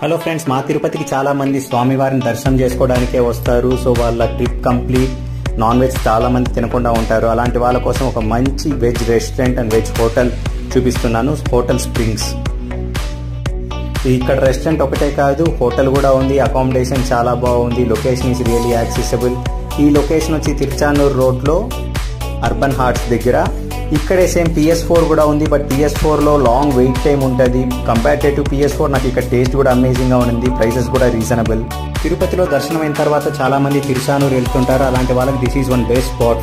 Hello friends మా తిరుపతికి చాలా మంది స్వామివారిని దర్శనం చేసుకోవడానికే వస్తారు. సో వాళ్ళ ట్రిప్ కంప్లీట్ నాన్ వెజ్ చాలా మంది తినకుండా ఉంటారు. అలాంటి వాళ్ళ కోసం ఒక మంచి veg restaurant and veg hotel చూపిస్తున్నాను. హోటల్ స్ప్రింగ్స్ ఇక్కడ రెస్టారెంట్ ఒకటే కాదు హోటల్ కూడా ఉంది. అకామిడేషన్ చాలా బాగుంది. లొకేషన్ ఈజ్ రియలీ యాక్సెసిబుల్ ఈ లొకేషన్ వచ్చి తిరుచానూరు రోడ్లో అర్బన్ హార్ట్స్ దగ్గర. ఇక్కడే సేమ్ పిఎస్ ఫోర్ కూడా ఉంది బట్ పిఎస్ ఫోర్లో లాంగ్ వెయిట్ టైం ఉంటుంది. కంపేర్టెడ్ టు పిఎస్ ఫోర్ నాకు ఇక్కడ టేస్ట్ కూడా అమేజింగ్గా ఉంది ప్రైసెస్ కూడా రీజనబుల్ తిరుపతిలో దర్శనం అయిన తర్వాత చాలా మంది తిరుచానూరు వెళ్తుంటారు అలాంటి వాళ్ళకి this is one best spot